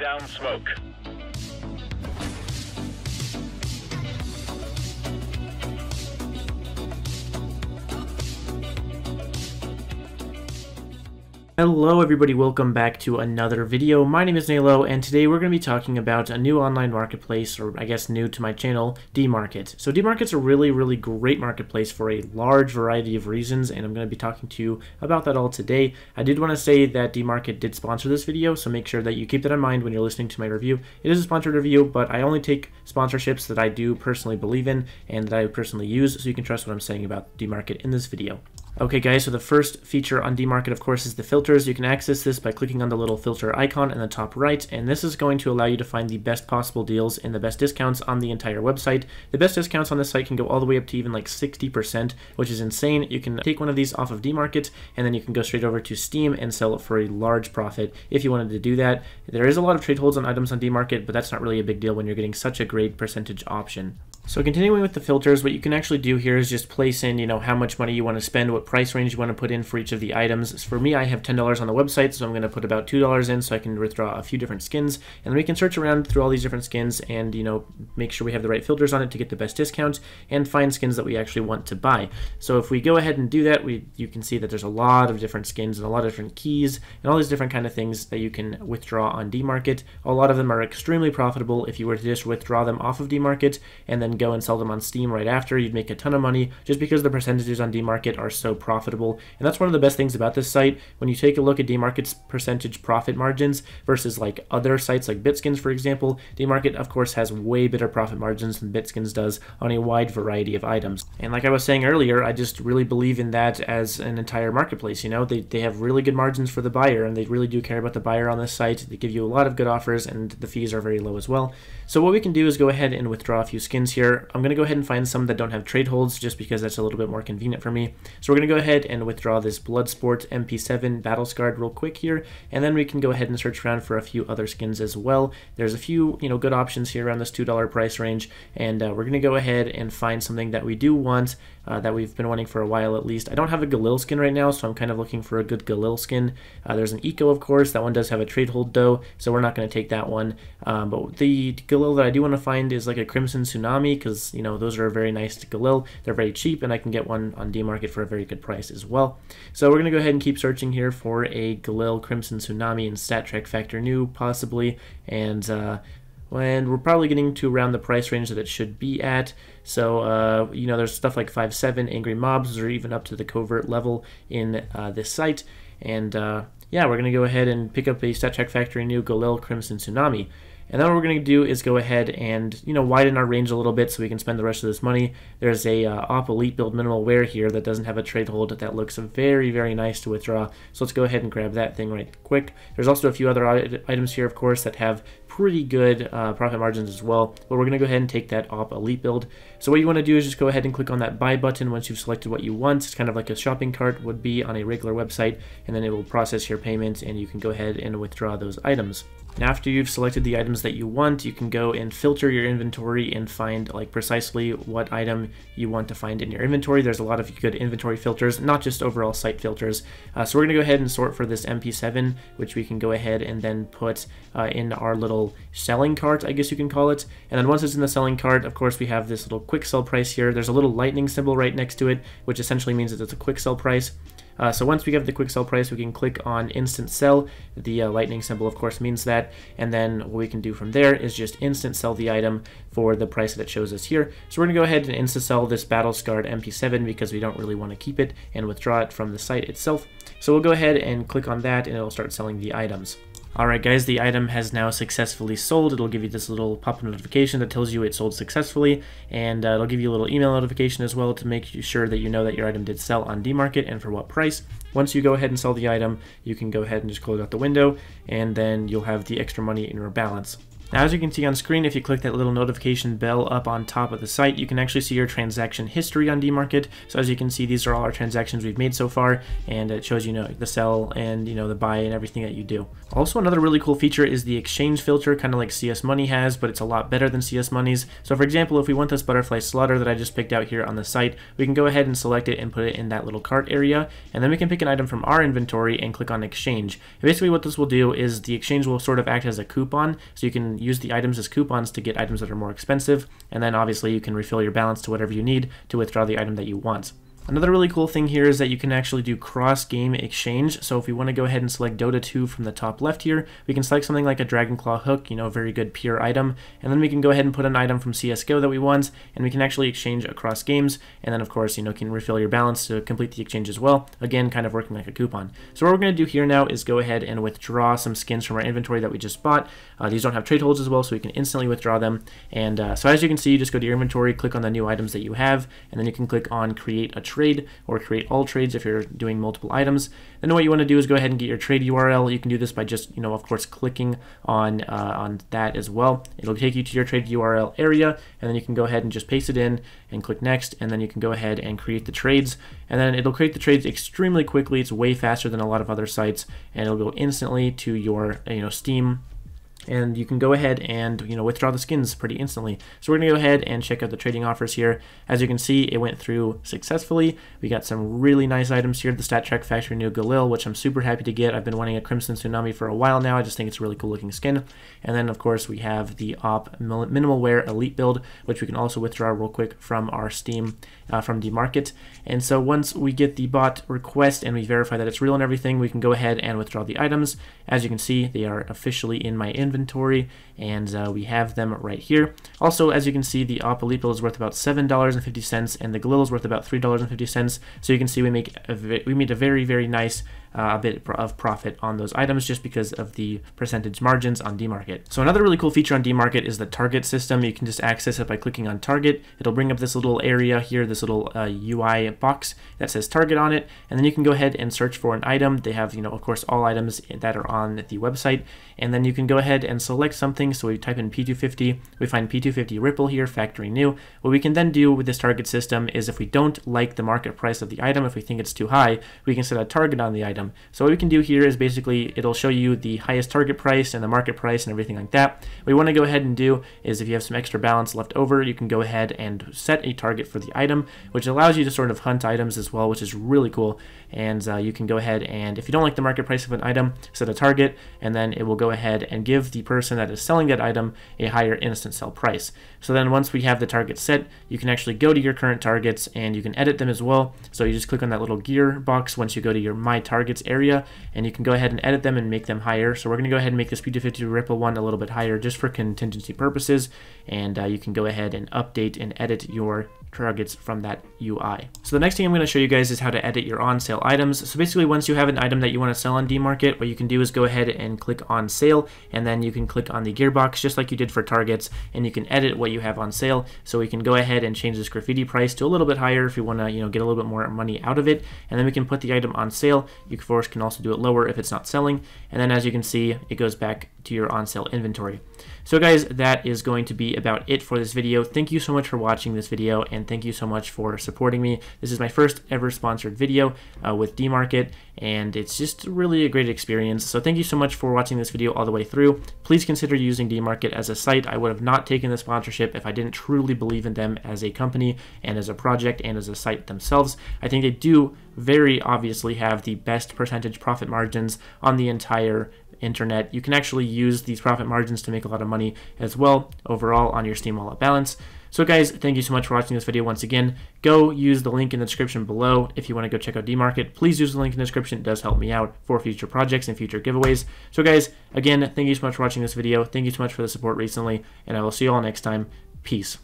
Down smoke. Hello everybody, welcome back to another video. My name is Nalo, and today we're going to be talking about a new online marketplace, or I guess new to my channel, DMarket. So DMarket's a really, really great marketplace for a large variety of reasons, and I'm going to be talking to you about that all today. I did want to say that DMarket did sponsor this video, so make sure that you keep that in mind when you're listening to my review. It is a sponsored review, but I only take sponsorships that I do personally believe in and that I personally use, so you can trust what I'm saying about DMarket in this video. Okay guys, so the first feature on DMarket of course is the filters. You can access this by clicking on the little filter icon in the top right, and this is going to allow you to find the best possible deals and the best discounts on the entire website. The best discounts on this site can go all the way up to even like 60%, which is insane. You can take one of these off of DMarket, and then you can go straight over to Steam and sell it for a large profit if you wanted to do that. There is a lot of trade holds on items on DMarket, but that's not really a big deal when you're getting such a great percentage option. So continuing with the filters, what you can actually do here is just place in, you know, how much money you want to spend, what price range you want to put in for each of the items. For me, I have $10 on the website, so I'm going to put about $2 in so I can withdraw a few different skins. And then we can search around through all these different skins and, you know, make sure we have the right filters on it to get the best discount and find skins that we actually want to buy. So if we go ahead and do that, we you can see that there's a lot of different skins and a lot of different keys and all these different kind of things that you can withdraw on DMarket. A lot of them are extremely profitable if you were to just withdraw them off of DMarket and then go and sell them on Steam right after, you'd make a ton of money just because the percentages on DMarket are so profitable. And that's one of the best things about this site. When you take a look at DMarket's percentage profit margins versus like other sites like Bitskins, for example, DMarket, of course, has way better profit margins than Bitskins does on a wide variety of items. And like I was saying earlier, I just really believe in that as an entire marketplace. You know, they, they have really good margins for the buyer, and they really do care about the buyer on this site. They give you a lot of good offers, and the fees are very low as well. So what we can do is go ahead and withdraw a few skins here. I'm going to go ahead and find some that don't have trade holds just because that's a little bit more convenient for me. So we're going to go ahead and withdraw this Bloodsport MP7 Battle Scarred real quick here, and then we can go ahead and search around for a few other skins as well. There's a few, you know, good options here around this $2 price range, and uh, we're going to go ahead and find something that we do want uh, that we've been wanting for a while at least. I don't have a Galil skin right now, so I'm kind of looking for a good Galil skin. Uh, there's an Eco, of course. That one does have a trade hold, though, so we're not going to take that one. Um, but the Galil that I do want to find is like a Crimson Tsunami, because, you know, those are very nice to Galil. They're very cheap, and I can get one on DMarket for a very good price as well. So we're going to go ahead and keep searching here for a Galil Crimson Tsunami in StatTrak Factor New, possibly, and... Uh, and we're probably getting to around the price range that it should be at. So, uh, you know, there's stuff like 5.7, Angry Mobs, or even up to the covert level in uh, this site. And uh, yeah, we're going to go ahead and pick up a StatTrak Factory New Galil Crimson Tsunami. And then what we're going to do is go ahead and, you know, widen our range a little bit so we can spend the rest of this money. There's a uh, Op Elite Build Minimal Wear here that doesn't have a trade hold that looks very, very nice to withdraw. So let's go ahead and grab that thing right quick. There's also a few other items here, of course, that have pretty good uh, profit margins as well. But we're going to go ahead and take that Op Elite build. So what you want to do is just go ahead and click on that buy button once you've selected what you want. It's kind of like a shopping cart would be on a regular website, and then it will process your payments and you can go ahead and withdraw those items. And after you've selected the items that you want, you can go and filter your inventory and find like precisely what item you want to find in your inventory. There's a lot of good inventory filters, not just overall site filters. Uh, so we're to go ahead and sort for this MP7, which we can go ahead and then put uh, in our little selling cart, I guess you can call it. And then once it's in the selling cart, of course, we have this little quick sell price here. There's a little lightning symbol right next to it, which essentially means that it's a quick sell price. Uh, so once we get the quick sell price, we can click on instant sell. The uh, lightning symbol, of course, means that. And then what we can do from there is just instant sell the item for the price that it shows us here. So we're going to go ahead and instant sell this Battle Scarred MP7 because we don't really want to keep it and withdraw it from the site itself. So we'll go ahead and click on that and it'll start selling the items. Alright guys, the item has now successfully sold. It'll give you this little pop-up notification that tells you it sold successfully, and uh, it'll give you a little email notification as well to make sure that you know that your item did sell on DMarket and for what price. Once you go ahead and sell the item, you can go ahead and just close out the window, and then you'll have the extra money in your balance. Now as you can see on screen, if you click that little notification bell up on top of the site, you can actually see your transaction history on DMarket. So as you can see, these are all our transactions we've made so far, and it shows you know the sell and you know the buy and everything that you do. Also another really cool feature is the exchange filter, kind of like CS Money has, but it's a lot better than CS Money's. So for example, if we want this butterfly slaughter that I just picked out here on the site, we can go ahead and select it and put it in that little cart area, and then we can pick an item from our inventory and click on exchange. And basically what this will do is the exchange will sort of act as a coupon, so you can use the items as coupons to get items that are more expensive, and then obviously you can refill your balance to whatever you need to withdraw the item that you want. Another really cool thing here is that you can actually do cross-game exchange. So if we want to go ahead and select Dota 2 from the top left here, we can select something like a Dragon Claw hook, you know, very good Pudge item, and then we can go ahead and put an item from CSGO that we want, and we can actually exchange across games, and then of course, you know, can refill your balance to complete the exchange as well. Again, kind of working like a coupon. So what we're going to do here now is go ahead and withdraw some skins from our inventory that we just bought. Uh, these don't have trade holds as well, so we can instantly withdraw them. And uh, so as you can see, you just go to your inventory, click on the new items that you have, and then you can click on create a trade or create all trades if you're doing multiple items. Then what you want to do is go ahead and get your trade URL. You can do this by just, you know, of course, clicking on uh, on that as well. It'll take you to your trade URL area, and then you can go ahead and just paste it in and click next, and then you can go ahead and create the trades. And then it'll create the trades extremely quickly. It's way faster than a lot of other sites, and it'll go instantly to your, you know, Steam and you can go ahead and you know withdraw the skins pretty instantly. So we're gonna go ahead and check out the trading offers here. As you can see, it went through successfully. We got some really nice items here. The StatTrak Factory New Galil, which I'm super happy to get. I've been wanting a Crimson Tsunami for a while now. I just think it's a really cool looking skin. And then of course we have the Op Minimal Wear Elite build, which we can also withdraw real quick from our Steam uh, from market. And so once we get the bot request and we verify that it's real and everything, we can go ahead and withdraw the items. As you can see, they are officially in my inventory and uh, we have them right here. Also, as you can see, the Opalipo is worth about $7.50 and the Galil is worth about $3.50. So you can see we make a, we made a very, very nice uh, a bit of profit on those items just because of the percentage margins on DMarket. So another really cool feature on DMarket is the target system. You can just access it by clicking on target. It'll bring up this little area here, this little uh, UI box that says target on it, and then you can go ahead and search for an item. They have, you know, of course, all items that are on the website, and then you can go ahead and select something. So we type in P250, we find P250 Ripple here, factory new. What we can then do with this target system is if we don't like the market price of the item, if we think it's too high, we can set a target on the item item. So what we can do here is basically it'll show you the highest target price and the market price and everything like that. What we want to go ahead and do is if you have some extra balance left over, you can go ahead and set a target for the item, which allows you to sort of hunt items as well, which is really cool. And uh, you can go ahead and if you don't like the market price of an item, set a target, and then it will go ahead and give the person that is selling that item a higher instant sell price. So then once we have the target set, you can actually go to your current targets and you can edit them as well. So you just click on that little gear box once you go to your My Targets area and you can go ahead and edit them and make them higher. So we're going to go ahead and make this P250 Ripple one a little bit higher just for contingency purposes and uh, you can go ahead and update and edit your targets from that UI. So the next thing I'm going to show you guys is how to edit your on sale items. So basically once you have an item that you want to sell on DMarket, what you can do is go ahead and click on sale and then you can click on the gearbox just like you did for targets and you can edit what you have on sale. So we can go ahead and change this graffiti price to a little bit higher if you want to you know get a little bit more money out of it and then we can put the item on sale. You of course can also do it lower if it's not selling and then as you can see it goes back to your on sale inventory. So guys, that is going to be about it for this video. Thank you so much for watching this video and thank you so much for supporting me. This is my first ever sponsored video uh, with DMarket and it's just really a great experience. So thank you so much for watching this video all the way through. Please consider using DMarket as a site. I would have not taken the sponsorship if I didn't truly believe in them as a company and as a project and as a site themselves. I think they do very obviously have the best percentage profit margins on the entire internet. You can actually use these profit margins to make a lot of money as well overall on your Steam wallet balance. So guys, thank you so much for watching this video once again. Go use the link in the description below if you want to go check out DMarket. Please use the link in the description. It does help me out for future projects and future giveaways. So guys, again, thank you so much for watching this video. Thank you so much for the support recently, and I will see you all next time. Peace.